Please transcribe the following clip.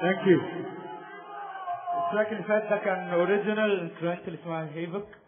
Thank you. The track, in fact, like an original Gruntel Ismail Haybook.